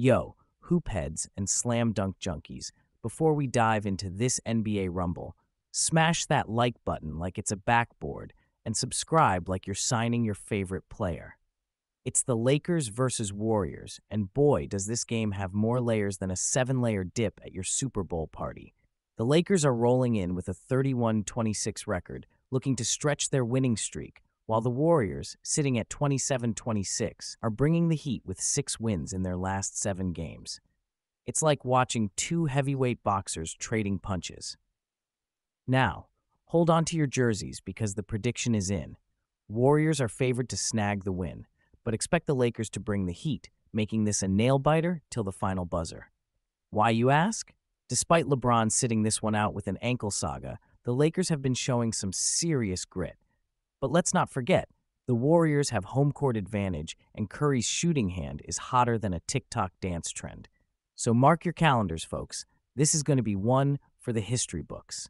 Yo, hoop heads and slam dunk junkies, before we dive into this NBA Rumble, smash that like button like it's a backboard and subscribe like you're signing your favorite player. It's the Lakers versus Warriors, and boy, does this game have more layers than a seven layer dip at your Super Bowl party. The Lakers are rolling in with a 31 26 record, looking to stretch their winning streak, while the Warriors, sitting at 27 26, are bringing the heat with six wins in their last seven games. It's like watching two heavyweight boxers trading punches. Now, hold on to your jerseys because the prediction is in. Warriors are favored to snag the win, but expect the Lakers to bring the heat, making this a nail biter till the final buzzer. Why, you ask? Despite LeBron sitting this one out with an ankle saga, the Lakers have been showing some serious grit. But let's not forget, the Warriors have home court advantage, and Curry's shooting hand is hotter than a TikTok dance trend. So mark your calendars, folks. This is going to be one for the history books.